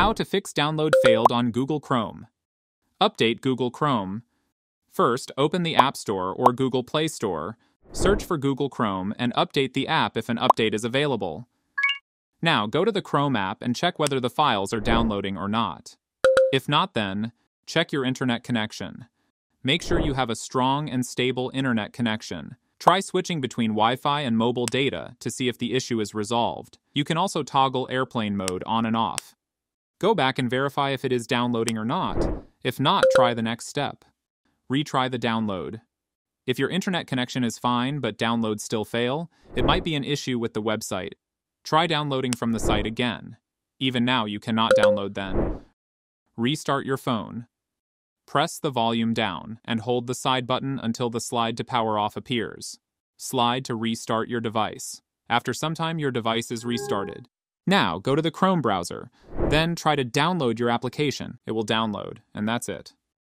How to fix download failed on Google Chrome. Update Google Chrome. First, open the App Store or Google Play Store, search for Google Chrome, and update the app if an update is available. Now, go to the Chrome app and check whether the files are downloading or not. If not, then, check your internet connection. Make sure you have a strong and stable internet connection. Try switching between Wi Fi and mobile data to see if the issue is resolved. You can also toggle airplane mode on and off. Go back and verify if it is downloading or not. If not, try the next step. Retry the download. If your internet connection is fine but downloads still fail, it might be an issue with the website. Try downloading from the site again. Even now, you cannot download then. Restart your phone. Press the volume down and hold the side button until the slide to power off appears. Slide to restart your device. After some time, your device is restarted. Now, go to the Chrome browser. Then try to download your application. It will download, and that's it.